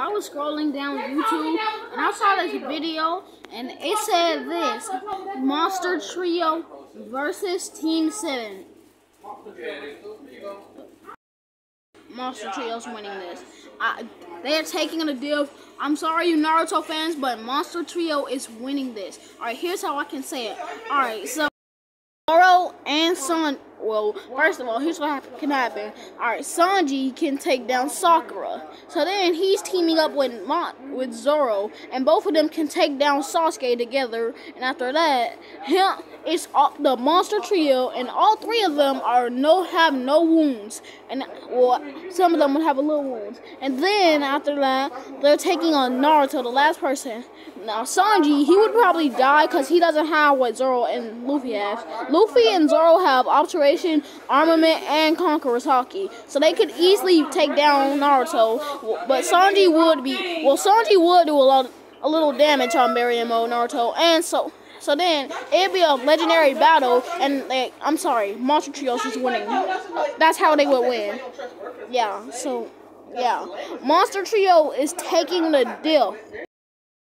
I was scrolling down YouTube and I saw this video and it said this Monster Trio versus Team 7. Monster Trio's winning this. I, they're taking a deal. I'm sorry, you Naruto fans, but Monster Trio is winning this. Alright, here's how I can say it. Alright, so Zoro and Son. Well, first of all, here's what can happen. All right, Sanji can take down Sakura. So then he's teaming up with Mon with Zoro, and both of them can take down Sasuke together. And after that, him it's all, the monster trio, and all three of them are no have no wounds, and well, some of them would have a little wounds. And then after that, they're taking on Naruto, the last person. Now Sanji, he would probably die because he doesn't have what Zoro and Luffy have. Luffy and Zoro have Alteration, Armament, and Conqueror's Haki, so they could easily take down Naruto. But Sanji would be well, Sanji would do a lot, a little damage on Barry and Naruto, and so. So then it'd be a legendary battle, and like I'm sorry, Monster Trios is winning. That's how they would win. Yeah. So yeah, Monster Trio is taking the deal.